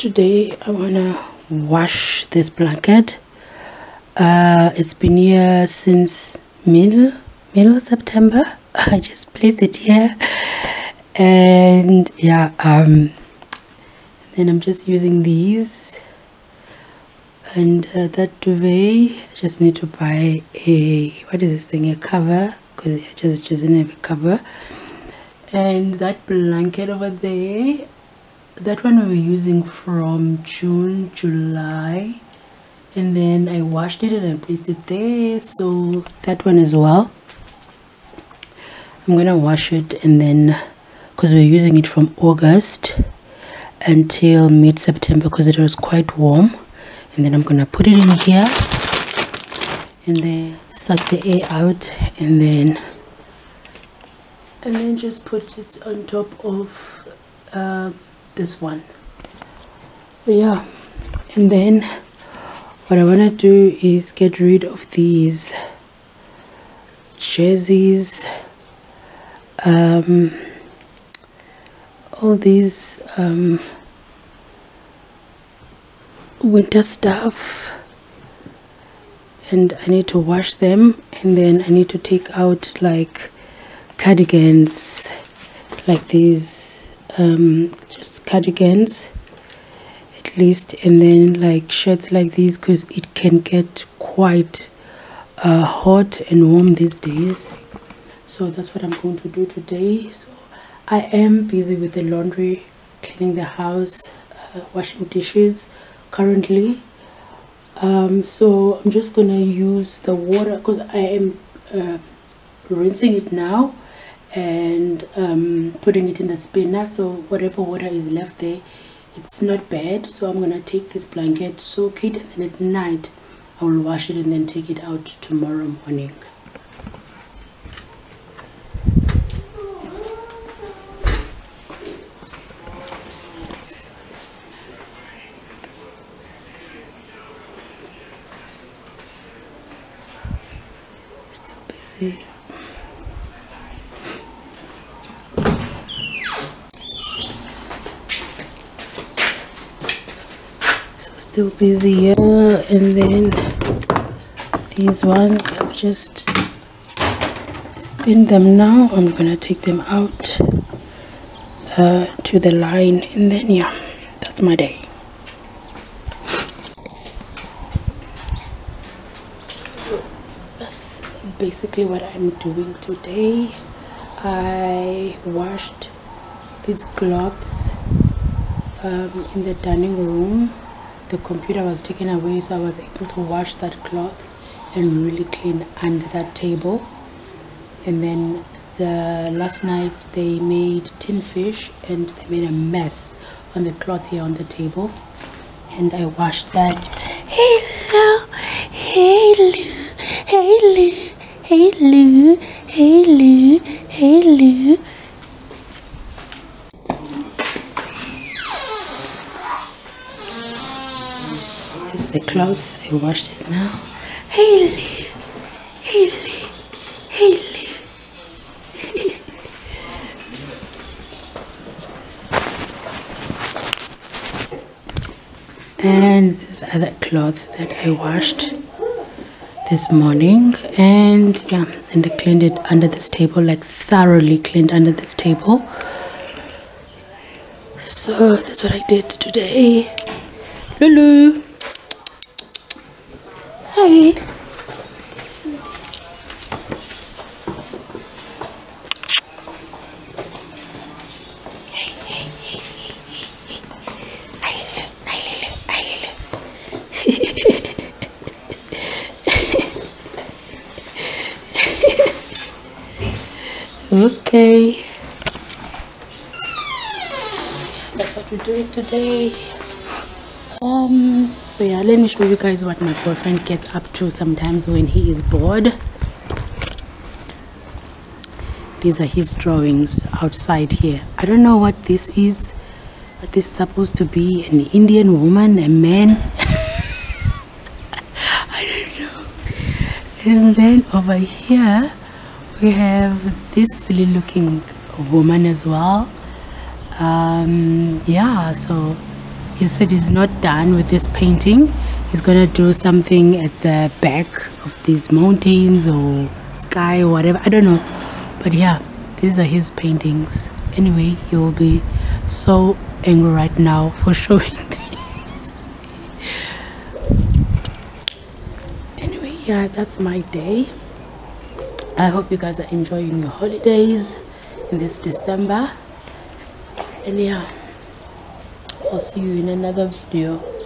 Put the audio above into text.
today I want to wash this blanket. Uh, it's been here since middle middle September. I just placed it here. And yeah um then I'm just using these. And uh, that duvet I just need to buy a what is this thing? A cover because it just doesn't have a cover. And that blanket over there that one we were using from June July and then I washed it and I placed it there. So that one as well. I'm gonna wash it and then because we're using it from August until mid-September because it was quite warm. And then I'm gonna put it in here and then suck the air out and then and then just put it on top of uh, this one. Yeah and then what I want to do is get rid of these jerseys um, all these um, winter stuff and I need to wash them and then I need to take out like cardigans like these um, just cardigans at least and then like shirts like these because it can get quite uh, hot and warm these days. So that's what I'm going to do today. So I am busy with the laundry, cleaning the house, uh, washing dishes currently. Um, so I'm just gonna use the water because I am uh, rinsing it now and um, putting it in the spinner. So whatever water is left there it's not bad. So I'm gonna take this blanket soak it and then at night I will wash it and then take it out tomorrow morning still busy here and then these ones I've just spin them now I'm gonna take them out uh, to the line and then yeah that's my day that's basically what I'm doing today. I washed these cloths um, in the dining room. The computer was taken away, so I was able to wash that cloth and really clean under that table. And then the last night they made tin fish and they made a mess on the cloth here on the table. And I washed that. Hello, hello. Is the cloth. I washed it now. Haley! Haley! Haley! And this other cloth that I washed this morning and yeah and I cleaned it under this table like thoroughly cleaned under this table so that's what I did today Lulu hi okay that's what we're doing today um so yeah let me show you guys what my boyfriend gets up to sometimes when he is bored. These are his drawings outside here. I don't know what this is but this is supposed to be an indian woman a man. I don't know. And then over here we have this silly looking woman as well. Um, yeah so he said he's not done with this painting. He's gonna do something at the back of these mountains or sky or whatever. I don't know. But yeah these are his paintings. Anyway he will be so angry right now for showing this. Anyway yeah that's my day. I hope you guys are enjoying your holidays in this december. And yeah i'll see you in another video